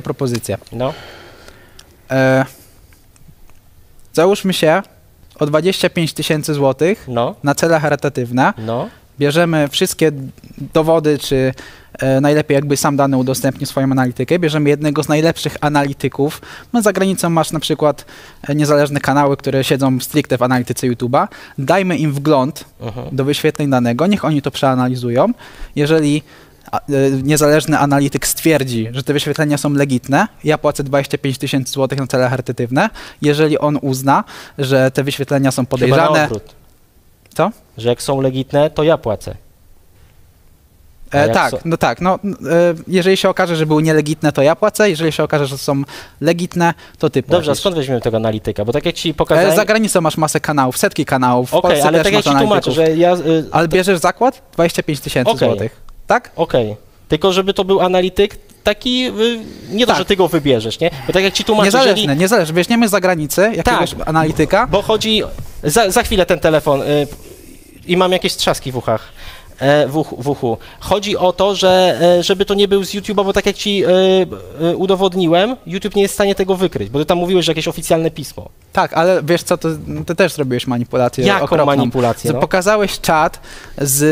propozycję. No. E, załóżmy się o 25 tysięcy złotych No, na cele charytatywne. no. Bierzemy wszystkie dowody, czy e, najlepiej jakby sam dany udostępnił swoją analitykę. Bierzemy jednego z najlepszych analityków. No za granicą masz na przykład e, niezależne kanały, które siedzą stricte w analityce YouTube'a. Dajmy im wgląd Mhm. do wyświetleń danego, niech oni to przeanalizują. Jeżeli a, e, niezależny analityk stwierdzi, że te wyświetlenia są legitne, ja płacę 25 tysięcy złotych na cele charytatywne. Jeżeli on uzna, że te wyświetlenia są podejrzane. Co? Że jak są legitne, to ja płacę. E, tak, są- no tak. No, e, jeżeli się okaże, że były nielegitne, to ja płacę. Jeżeli się okaże, że są legitne, to ty płacisz. Dobrze, a skąd weźmiemy tego analityka? Bo tak jak ci E, pokazałem... za granicą masz masę kanałów, setki kanałów. Okej, Polsce ale też tak jak ci tłumaczę, że ja... y, Ale bierzesz zakład? 25 tysięcy Okej. złotych. Tak? Okej. Tylko żeby to był analityk taki, y, nie to, Tak. że ty go wybierzesz, nie? Bo tak jak ci tłumaczę, Niezależny, jeżeli... niezależny. Weźmiemy z zagranicy jakiegoś Tak. analityka. Bo chodzi... Za, za chwilę ten telefon y, i mam jakieś trzaski w uchach. E, w, uchu. Chodzi o to, że e, żeby to nie był z YouTube'a, bo tak jak ci e, udowodniłem, YouTube nie jest w stanie tego wykryć, bo ty tam mówiłeś, że jakieś oficjalne pismo. Tak, ale wiesz co, to, ty też zrobiłeś manipulację Jaką okropną. manipulację, no? Pokazałeś czat z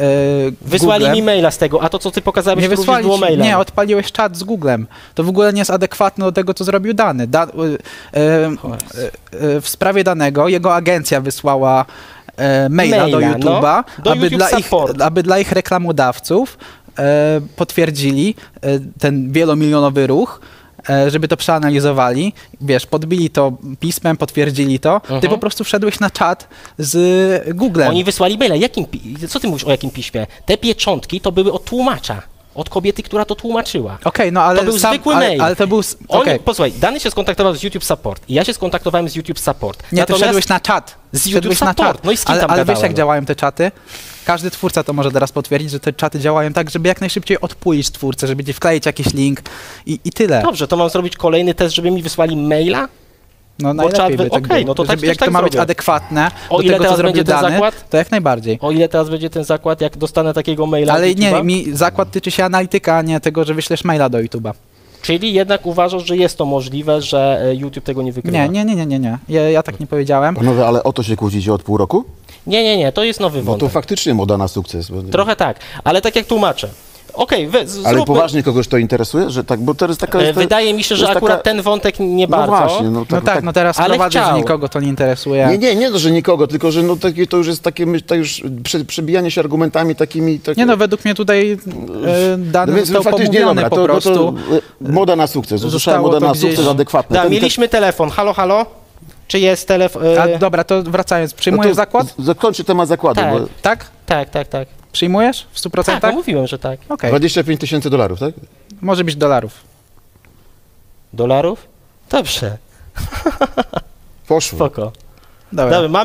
e, Wysłali Googlem. mi maila z tego, a to co ty pokazałeś, Nie to wysłali było ci, mailem. nie, odpaliłeś czat z Googlem. To w ogóle nie jest adekwatne do tego, co zrobił dany. Da, e, e, w sprawie danego jego agencja wysłała e, maila, do Maila, no. YouTube'a, Do aby, YouTube dla ich, aby dla ich reklamodawców e, potwierdzili e, ten wielomilionowy ruch, e, żeby to przeanalizowali. Wiesz, podbili to pismem, potwierdzili to. Ty Mhm. po prostu wszedłeś na czat z Googlem. Oni wysłali maila. Jakim, co ty mówisz o jakim piśmie? Te pieczątki to były od tłumacza. Od kobiety, która to tłumaczyła. Okej, no ale To był sam, zwykły ale, mail. ale to był... s- On. Posłuchaj, Dany się skontaktował z YouTube Support i ja się skontaktowałem z YouTube Support. Nie, ty Natomiast- wszedłeś na czat. Z YouTube na Support. czat. No i z kim ale, tam ale wiesz, jak działają te czaty? Każdy twórca to może teraz potwierdzić, że te czaty działają tak, żeby jak najszybciej odpulić twórcę, żeby ci wkleić jakiś link i, i tyle. Dobrze, to mam zrobić kolejny test, żeby mi wysłali maila? No najlepiej wy- by tak było. no to tak- żeby, Jak tak to ma być zrobię. adekwatne O do ile tego, co teraz zrobił będzie ten dany, zakład? to jak najbardziej. O ile teraz będzie ten zakład, jak dostanę takiego maila Ale nie, mi zakład tyczy się analityka, a nie tego, że wyślesz maila do YouTube'a. Czyli jednak uważasz, że jest to możliwe, że e, YouTube tego nie wykrywa? Nie, nie, nie, nie, nie, nie. Ja, ja tak nie powiedziałem. Panowie, ale o to się kłócicie od pół roku? nie, nie, nie, to jest nowy No wątek. to faktycznie moda na sukces. Trochę tak, ale tak jak tłumaczę. Okej, wy- z- Ale zróbmy- poważnie kogoś to interesuje? Że tak, bo to jest taka... e, jest to- Wydaje mi się, to że akurat taka- ten wątek nie No bardzo. właśnie, no, No tak, tak, no teraz Ale prowadzę, chciał. że nikogo to nie interesuje. Nie, nie, nie, no, że nikogo, tylko że no, takie, to już jest takie, to już prze, przebijanie się argumentami takimi... Tak, Nie no, według mnie tutaj e, dany no więc został pomówiony dobra, po to, prostu. to, e, moda na sukces, usłyszałem moda to na gdzieś- sukces adekwatny. Da, Ten- ten- mieliśmy telefon. Halo, halo? Czy jest telefon? A, E, dobra, to wracając, no przyjmujesz to zakład? Zakończę temat zakładu, Tak. bo Tak? tak, tak, tak. Przyjmujesz w 100%? Tak, no mówiłem, że tak. Okej, 25 tysięcy dolarów, tak? może być dolarów. Dolarów? Dobrze, Poszło. spoko. Dobra. Dobra, mam